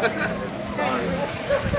Ha ha ha!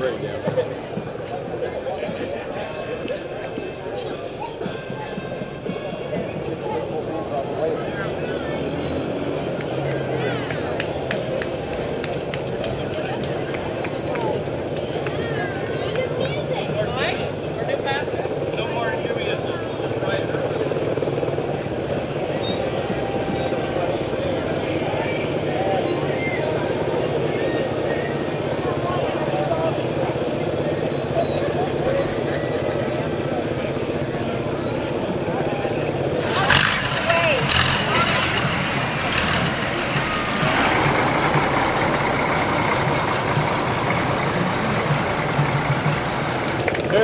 break, yeah.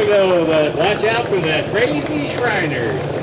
Go. The, watch out for the crazy Shriners.